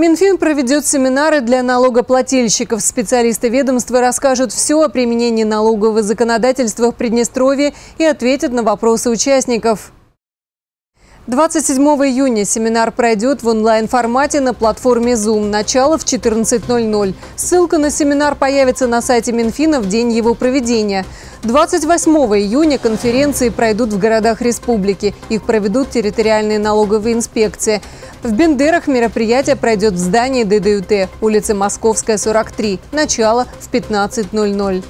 Минфин проведет семинары для налогоплательщиков. Специалисты ведомства расскажут все о применении налогового законодательства в Приднестровье и ответят на вопросы участников. 27 июня семинар пройдет в онлайн-формате на платформе Zoom. Начало в 14.00. Ссылка на семинар появится на сайте Минфина в день его проведения. 28 июня конференции пройдут в городах республики. Их проведут территориальные налоговые инспекции. В Бендерах мероприятие пройдет в здании ДДУТ, улица Московская, 43. Начало в 15.00.